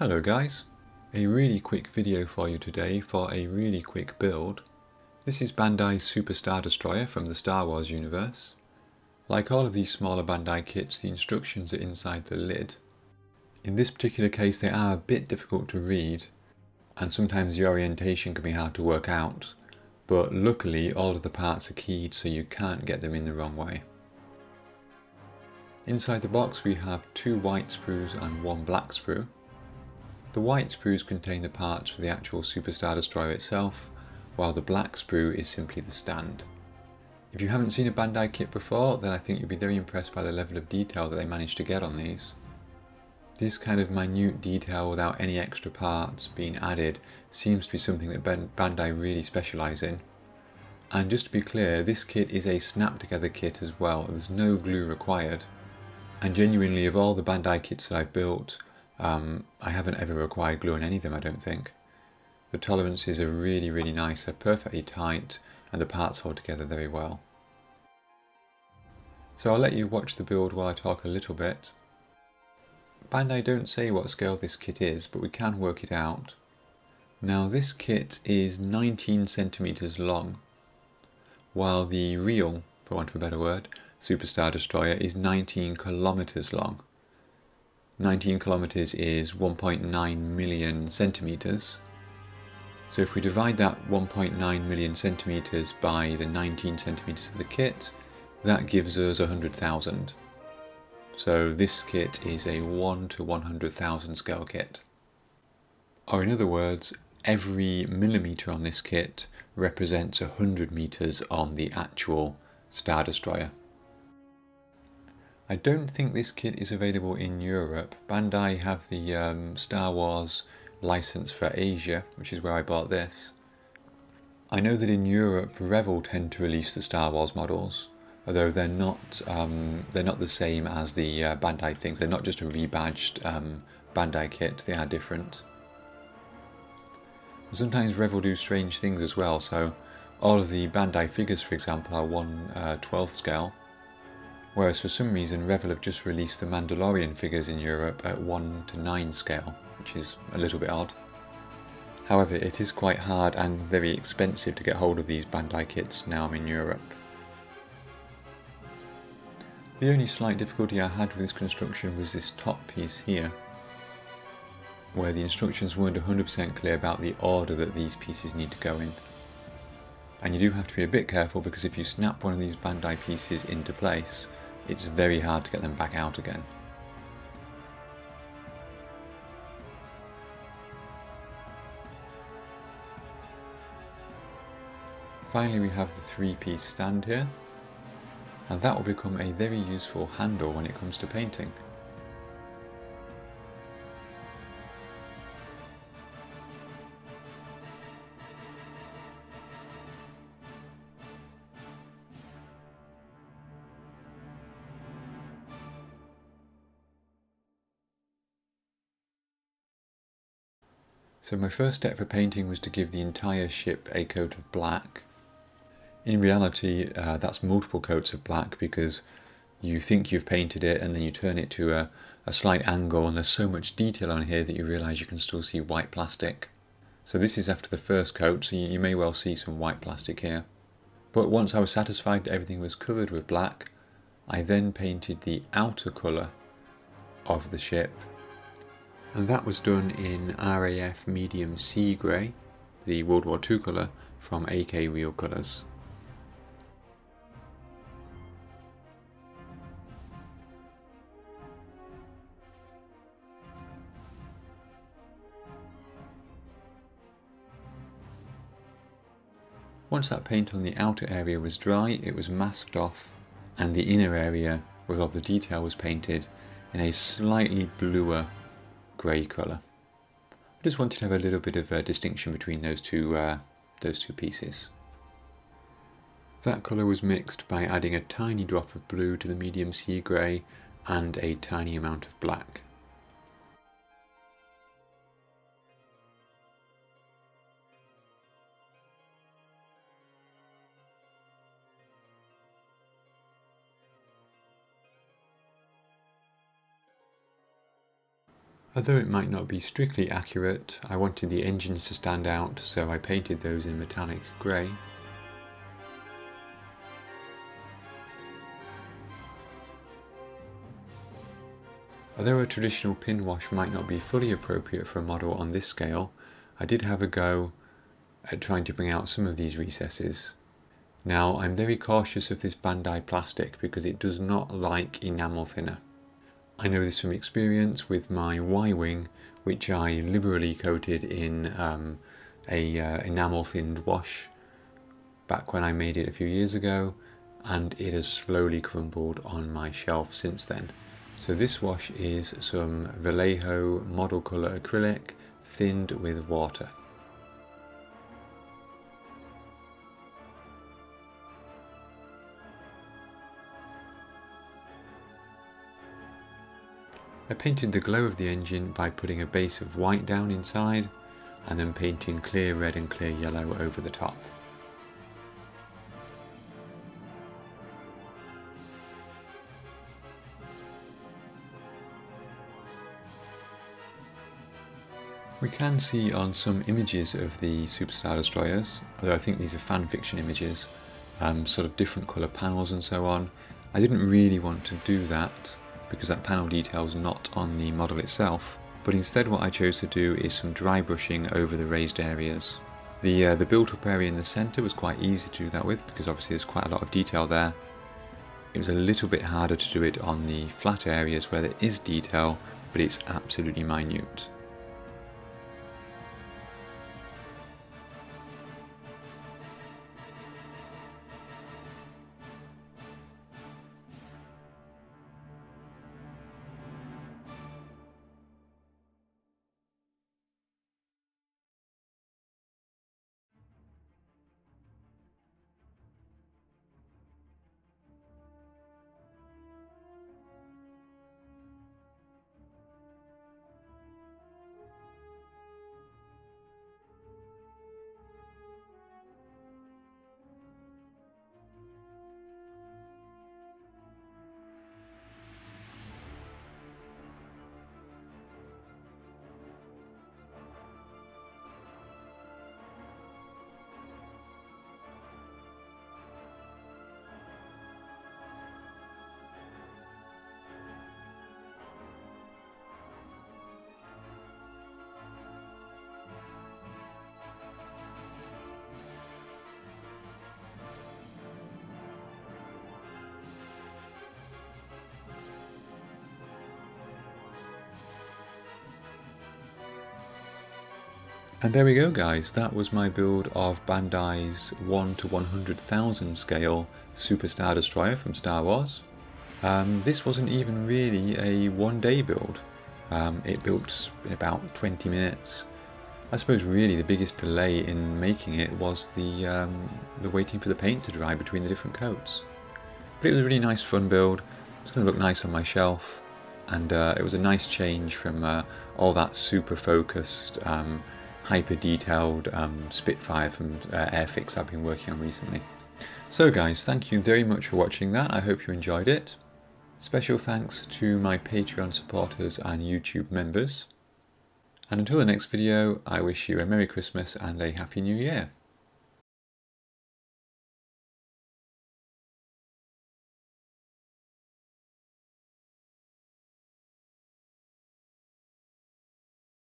Hello guys, a really quick video for you today for a really quick build. This is Bandai's Super Star Destroyer from the Star Wars universe. Like all of these smaller Bandai kits, the instructions are inside the lid. In this particular case they are a bit difficult to read and sometimes the orientation can be hard to work out, but luckily all of the parts are keyed so you can't get them in the wrong way. Inside the box we have two white sprues and one black sprue. The white sprues contain the parts for the actual Super Star Destroyer itself, while the black sprue is simply the stand. If you haven't seen a Bandai kit before, then I think you'll be very impressed by the level of detail that they managed to get on these. This kind of minute detail without any extra parts being added seems to be something that Bandai really specialise in. And just to be clear, this kit is a snap together kit as well, there's no glue required. And genuinely of all the Bandai kits that I've built, um, I haven't ever required glue on any of them, I don't think. The tolerances are really, really nice. They're perfectly tight and the parts hold together very well. So I'll let you watch the build while I talk a little bit. Bandai don't say what scale this kit is, but we can work it out. Now this kit is 19 centimeters long, while the real, for want of a better word, Super Star Destroyer is 19 kilometers long. 19 kilometers is 1.9 million centimeters. So if we divide that 1.9 million centimeters by the 19 centimeters of the kit, that gives us 100,000. So this kit is a 1 to 100,000 scale kit. Or in other words, every millimeter on this kit represents 100 meters on the actual Star Destroyer. I don't think this kit is available in Europe. Bandai have the um, Star Wars license for Asia, which is where I bought this. I know that in Europe, Revell tend to release the Star Wars models, although they're not um, they're not the same as the uh, Bandai things. They're not just a rebadged um, Bandai kit. They are different. Sometimes Revell do strange things as well. So all of the Bandai figures, for example, are one uh, 12th scale whereas for some reason Revell have just released the Mandalorian figures in Europe at 1 to 9 scale, which is a little bit odd. However, it is quite hard and very expensive to get hold of these Bandai kits now I'm in Europe. The only slight difficulty I had with this construction was this top piece here, where the instructions weren't 100% clear about the order that these pieces need to go in. And you do have to be a bit careful because if you snap one of these Bandai pieces into place, it's very hard to get them back out again. Finally we have the three-piece stand here, and that will become a very useful handle when it comes to painting. So my first step for painting was to give the entire ship a coat of black. In reality, uh, that's multiple coats of black because you think you've painted it and then you turn it to a, a slight angle and there's so much detail on here that you realise you can still see white plastic. So this is after the first coat, so you, you may well see some white plastic here. But once I was satisfied that everything was covered with black, I then painted the outer colour of the ship and that was done in RAF medium sea grey, the World War II colour from AK Real Colours. Once that paint on the outer area was dry, it was masked off and the inner area where all the detail was painted in a slightly bluer grey colour. I just wanted to have a little bit of a distinction between those two, uh, those two pieces. That colour was mixed by adding a tiny drop of blue to the medium sea grey and a tiny amount of black. Although it might not be strictly accurate, I wanted the engines to stand out so I painted those in metallic grey. Although a traditional pin wash might not be fully appropriate for a model on this scale, I did have a go at trying to bring out some of these recesses. Now I'm very cautious of this Bandai plastic because it does not like enamel thinner. I know this from experience with my Y-Wing which I liberally coated in um, a uh, enamel thinned wash back when I made it a few years ago and it has slowly crumbled on my shelf since then. So this wash is some Vallejo model colour acrylic thinned with water. I painted the glow of the engine by putting a base of white down inside and then painting clear red and clear yellow over the top. We can see on some images of the Super Star Destroyers, although I think these are fan fiction images, um, sort of different colour panels and so on. I didn't really want to do that because that panel detail is not on the model itself, but instead what I chose to do is some dry brushing over the raised areas. The, uh, the built-up area in the centre was quite easy to do that with because obviously there's quite a lot of detail there. It was a little bit harder to do it on the flat areas where there is detail, but it's absolutely minute. And there we go guys, that was my build of Bandai's 1 to 100,000 scale Super Star Destroyer from Star Wars. Um, this wasn't even really a one day build. Um, it built in about 20 minutes. I suppose really the biggest delay in making it was the, um, the waiting for the paint to dry between the different coats. But it was a really nice fun build, it's going to look nice on my shelf and uh, it was a nice change from uh, all that super focused um, hyper detailed um, Spitfire from uh, Airfix I've been working on recently. So guys, thank you very much for watching that. I hope you enjoyed it. Special thanks to my Patreon supporters and YouTube members. And until the next video, I wish you a Merry Christmas and a Happy New Year.